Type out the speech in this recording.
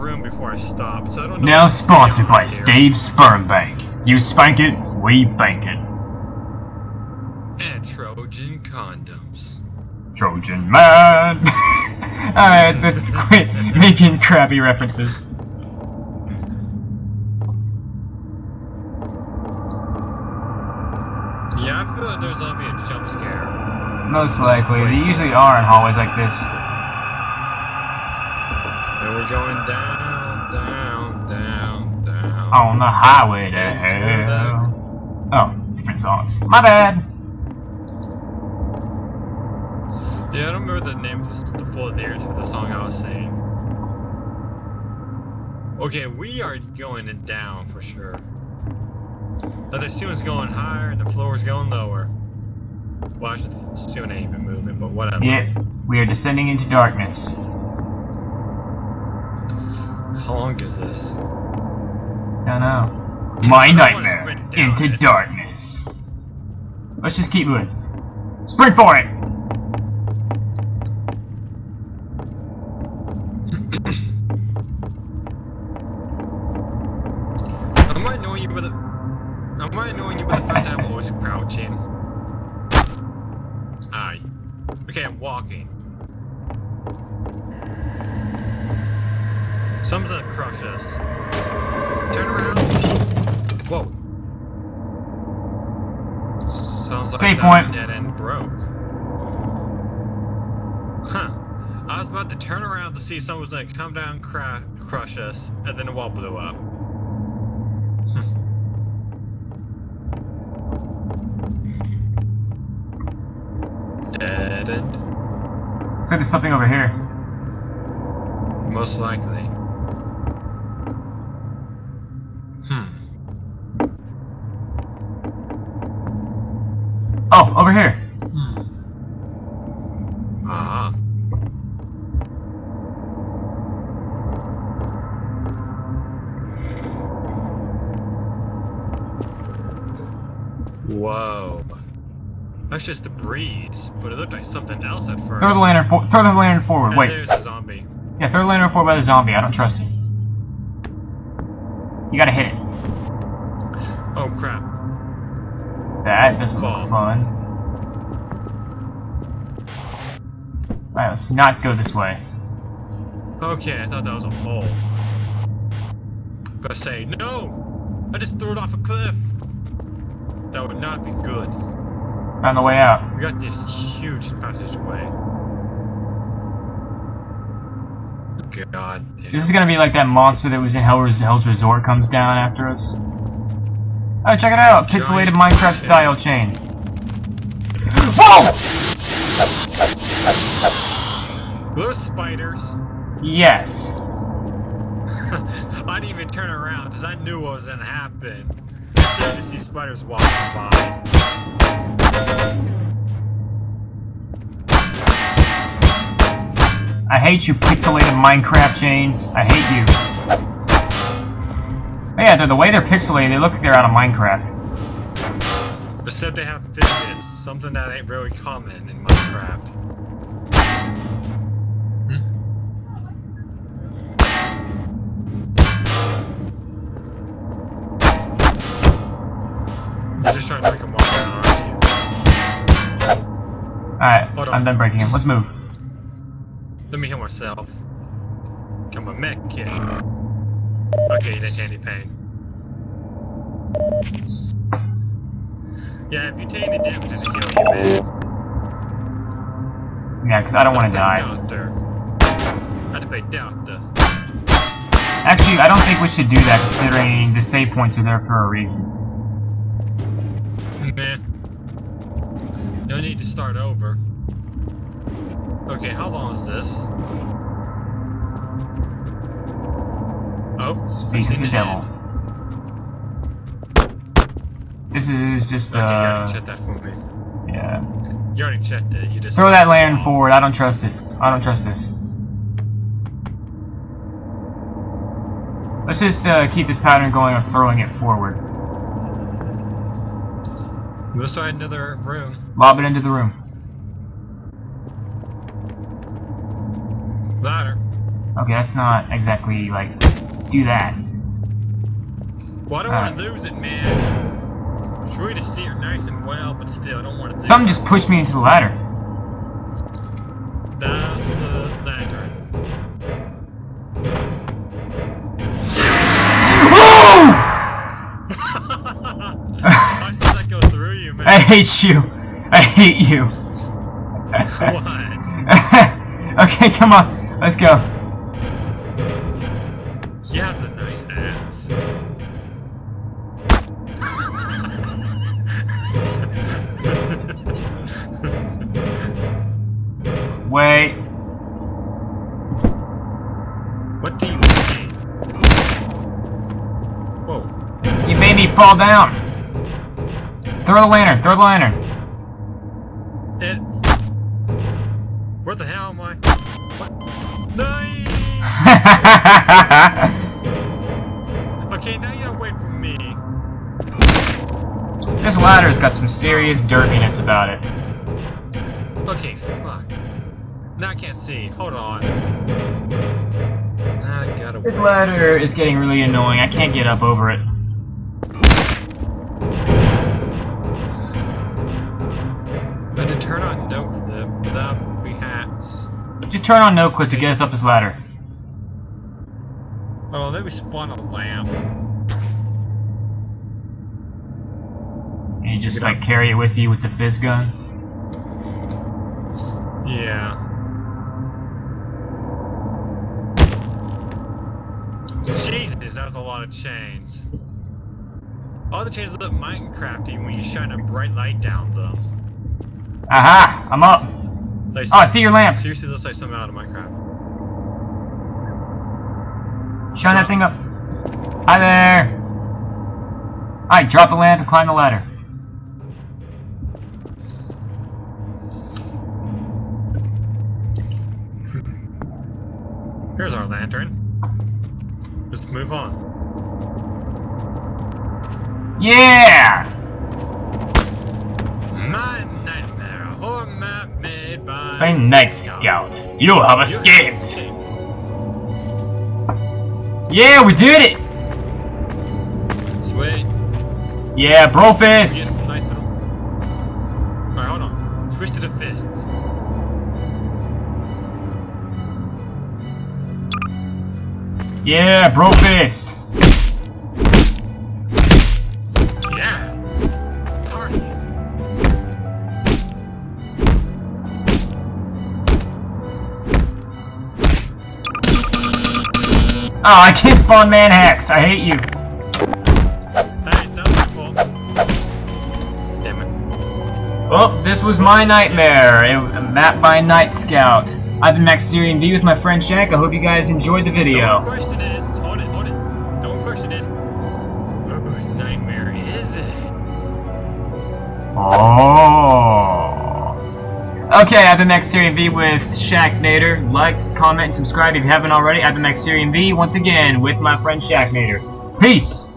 I stopped, so I don't know. Now sponsored by here. Dave's Sperm Bank. You spank it, we bank it. And Trojan condoms. Trojan man. Ah, Alright, let's quit making crappy references. Yeah, I feel like there's gonna be a jump scare. Most likely. They usually are in hallways like this. We're going down, down, down, down. On the highway to hell. Oh, different songs. My bad. Yeah, I don't remember the name of the, the full lyrics for the song I was saying. Okay, we are going down for sure. Now the ceiling's going higher and the floor's going lower. Well, actually, the ceiling ain't even moving, but whatever. Yeah, we are descending into darkness. How long is this? Don't know. My I nightmare into it. darkness. Let's just keep moving. Sprint for it! Am I annoying you with it? Am I annoying you with the fact that I'm always crouching? Aye. Okay, I'm walking. Gonna crush us. Turn around. Whoa. Sounds like Save point. dead end broke. Huh. I was about to turn around to see someone was gonna come down, cra- crush us, and then the wall blew up. Hmm. Dead end. So there's something over here. Most likely. Hmm. Oh, over here. Ah. Whoa. That's just the breeze, but it looked like something else at first. Throw the lantern for throw the lantern forward. And Wait. there's a zombie. Yeah, throw the lantern forward by the zombie. I don't trust him. You gotta hit it. Oh crap. That doesn't look fun. Alright, let's not go this way. Okay, I thought that was a hole. Gonna say, no! I just threw it off a cliff! That would not be good. On the way out. We got this huge passageway. God damn. This is gonna be like that monster that was in Hell's, Hell's Resort comes down after us. Oh, check it out! Pixelated Minecraft style chain. Whoa! Those spiders. Yes. I didn't even turn around because I knew what was gonna happen. I to see spiders walking by. I hate you pixelated Minecraft chains. I hate you. Oh, yeah, the way they're pixelated, they look like they're out of Minecraft. Except they have fidgets, something that ain't really common in Minecraft. Hmm? You're just trying to make them walk down, aren't you? Alright, I'm done breaking him. Let's move. Let me heal myself. I'm a mech kid. Okay, you didn't take any pain. Yeah, if you take any damage, it's gonna kill you, man. Yeah, because I don't want to die. Doctor. I had to pay doctor. Actually, I don't think we should do that considering the save points are there for a reason. Meh. No need to start over. Okay, how long is this? Oh, Speak of the devil. This is just, Okay, you already uh, checked that for me. yeah. You already checked it. You just Throw that lantern forward. I don't trust it. I don't trust this. Let's just uh, keep this pattern going of throwing it forward. Let's try another room. Lob it into the room. Ladder. Okay, that's not exactly like do that. Well, I don't want to uh. lose it, man. I'm sure to see it nice and well, but still, I don't want to. Something just pushed me into the ladder. That's the lantern. Woo! Oh! I that go through you, man. I hate you. I hate you. What? okay, come on. Let's go. Wait. what do you mean? Whoa. You made me fall down. Throw the lantern. Throw the lantern. It. Where the hell am I? What? Nice! Okay, now you're away from me. this ladder's got some serious dirtiness about it. See. Hold on. I gotta This ladder is getting really annoying. I can't get up over it. But to turn on no clip without. Just turn on no clip to get us up this ladder. Oh, let me spawn a lamp. And you just like carry it with you with the physgun. Yeah. Jesus, that's a lot of chains. All the chains look Minecrafty when you shine a bright light down them. Aha! I'm up. Like, Oh, I see your lamp. Seriously, looks like something out of Minecraft. Shine that thing up. Hi there. Alright, drop the lamp and climb the ladder. Here's our lantern. Move on. Yeah! My nightmare, a horror map made by By Night Scout. You have escaped. Yeah, we did it! Sweet. Yeah, bro fist! Yeah, bro fist! Yeah. Party. Oh, I can't spawn manhacks. I hate you. Hey, that's my fault. Damn it. Well, this was my nightmare. A a map by Night Scout. I've been MaxirionV with my friend Shack. I hope you guys enjoyed the video. question is, hold it, hold it. Don't question is, whose nightmare is it? Oh. Okay, I've been MaxirionV with Shack Nader. Like, comment, and subscribe if you haven't already. I've been MaxirionV once again with my friend Shack Nader. Peace!